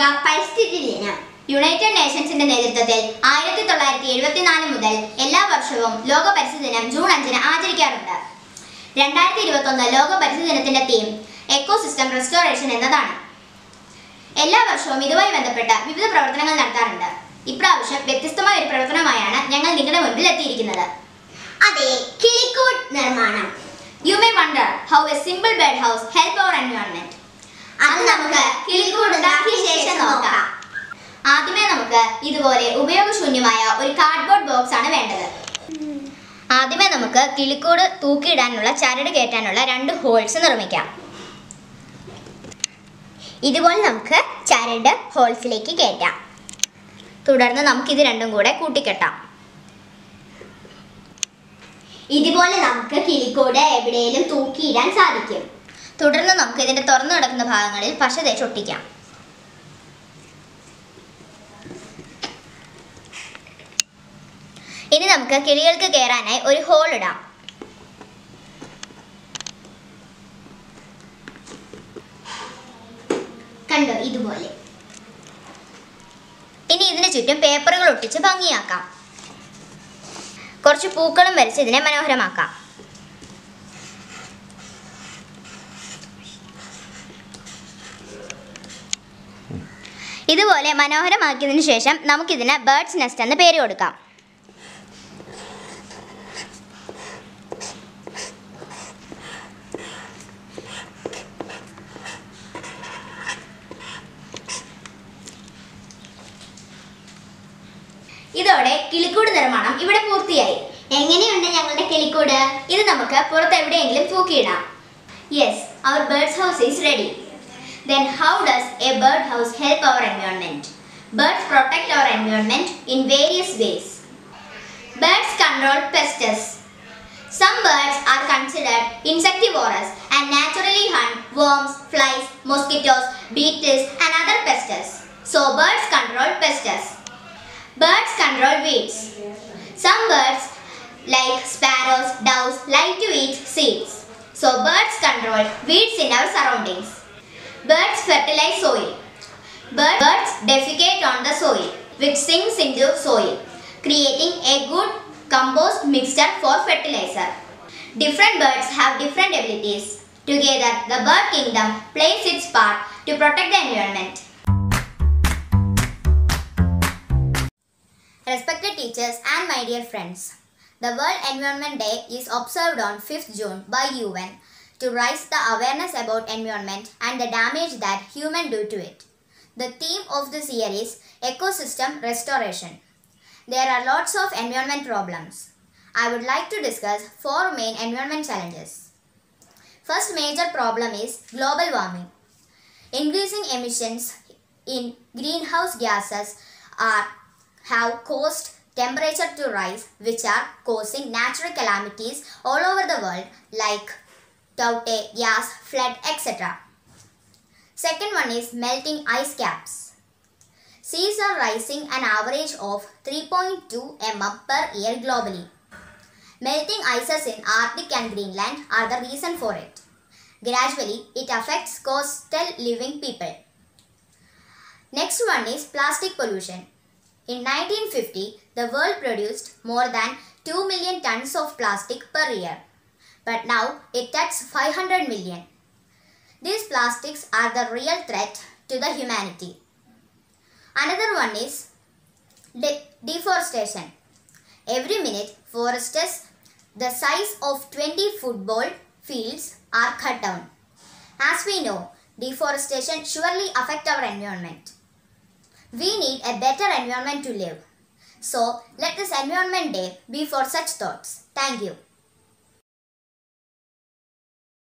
ലോക പരിസ്ഥിതി ദിനം. യുണൈറ്റഡ് നേഷൻസിന്റെ നേതൃത്വത്തിൽ ആയിരത്തി തൊള്ളായിരത്തി എഴുപത്തിനാല് മുതൽ എല്ലാ വർഷവും ലോക പരിസ്ഥിതി ദിനം ജൂൺ അഞ്ചിന് ആചരിക്കാറുണ്ട്. രണ്ടായിരത്തി ഇരുപത്തൊന്ന് ലോക പരിസ്ഥിതി ദിനത്തിന്റെ തീം എക്കോസിസ്റ്റം റെസ്റ്റോറേഷൻ എന്നതാണ്. എല്ലാ വർഷവും ഇതുമായി ബന്ധപ്പെട്ട വിവിധ പ്രവർത്തനങ്ങൾ നടത്താറുണ്ട്. ഇപ്രാവശ്യം വ്യത്യസ്തമായ ഒരു പ്രവർത്തനമായാണ് ഞങ്ങൾ നിങ്ങളുടെ മുൻപിൽ എത്തിയിരിക്കുന്നത്. അതെ കിളിക്കൂട് നിർമ്മാണം. You may wonder how a simple bird house help our environment നമുക്ക് കിളിക്കൂട് ഉണ്ടാക്കിയ ശേഷം നോക്കാം. ആദ്യമേ നമുക്ക് ഇതുപോലെ ഉപയോഗശൂന്യമായ ഒരു കാർഡ്ബോർഡ് ബോക്സ് ആണ് വേണ്ടത്. ആദ്യമേ നമുക്ക് കിളിക്കൂട് തൂക്കിയിടാനുള്ള ചരട് കയറ്റാനുള്ള രണ്ട് ഹോൾസ് നിർമ്മിക്കാം. ഇതുപോലെ നമുക്ക് ചരട് ഹോൾസിലേക്ക് കയറ്റാം. തുടർന്ന് നമുക്ക് ഇത് രണ്ടും കൂടെ കൂട്ടിക്കെട്ടാം. ഇതുപോലെ നമുക്ക് കിളിക്കൂട് എവിടെയും തൂക്കിയിടാൻ സാധിക്കും. തുടർന്ന് നമുക്ക് ഇതിന്റെ തുറന്നു കിടക്കുന്ന ഭാഗങ്ങളിൽ പശ തേച്ച് ഒട്ടിക്കാം ഇനി നമുക്ക് കിളികൾക്ക് കയറാനായി ഒരു ഹോൾ ഇടാം. കണ്ടോ? ഇതുപോലെ. ഇനി ഇതിന് ചുറ്റും പേപ്പറുകൾ ഒട്ടിച്ച് ഭംഗിയാക്കാം. കുറച്ച് പൂക്കളും വരച്ച് ഇതിനെ മനോഹരമാക്കാം. ഇതുപോലെ മനോഹരമാക്കിയതിനു ശേഷം നമുക്കിതിന് ബേർഡ്സ് നെസ്റ്റ് എന്ന് പേര് കൊടുക്കാം. ഇതോടെ കിളിക്കൂട് നിർമ്മാണം ഇവിടെ പൂർത്തിയായി. എങ്ങനെയുണ്ട് ഞങ്ങളുടെ കിളിക്കൂട്? ഇത് നമുക്ക് പുറത്തെവിടെയെങ്കിലും തൂക്കിയിടാം. Yes our birds house is ready Then how does a birdhouse help our environment? Birds protect our environment in various ways. Birds control pests. Some birds are considered insectivorous and naturally hunt worms, flies, mosquitoes, beetles and other pests. So birds control pests. Birds control weeds. Some birds like sparrows, doves like to eat seeds. So birds control weeds in our surroundings. Birds fertilize soil. Birds defecate on the soil which sinks into soil, creating a good compost mixture for fertilizer. Different birds have different abilities. Together, the bird kingdom plays its part to protect the environment. Respected teachers and my dear friends, the World Environment Day is observed on 5th June by UN to raise the awareness about environment and the damage that humans do to it. The theme of this year is ecosystem restoration. There are lots of environment problems. I would like to discuss four main environment challenges. First major problem is global warming. Increasing emissions in greenhouse gases are have caused temperature to rise which are causing natural calamities all over the world like drought, gas, flood, etc. Second one is melting ice caps. Seas are rising an average of 3.2 mm per year globally. Melting ices in Arctic and Greenland are the reason for it. Gradually, it affects coastal living people. Next one is plastic pollution. In 1950, the world produced more than 2 million tons of plastic per year. But now it touches 500 million. These plastics are the real threat to the humanity. Another one is de- deforestation. Every minute, forests the size of 20 football fields are cut down. As we know, deforestation surely affect our environment. We need a better environment to live. So, let this Environment Day be for such thoughts. Thank you.